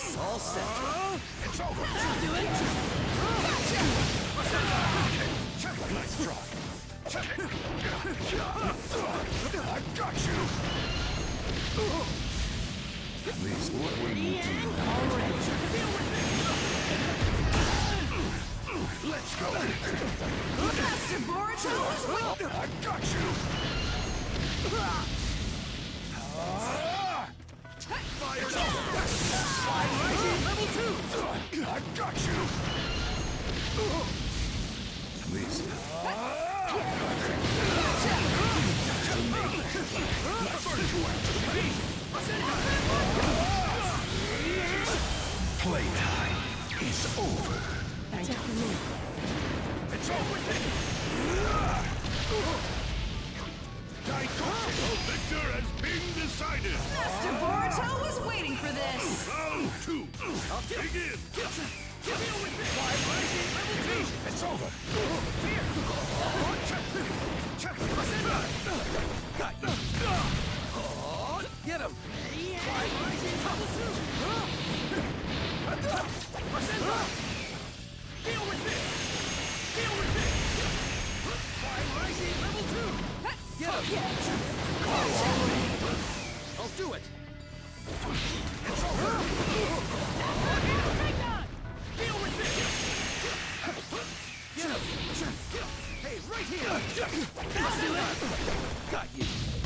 this! All set. Uh, It's over. That'll do it! Gotcha. Nice try. I got you. At least what will you do? Let's go. Master Boruto! I got you. I got you. Please. Playtime is over. It's over. Waiting for this! Round two. Begin. It's over. Here. Check. Check. Got you. Get him. Deal with this. Deal with this. Rising level two. Get him. I'll Hey, right here. Let's do it. Got you.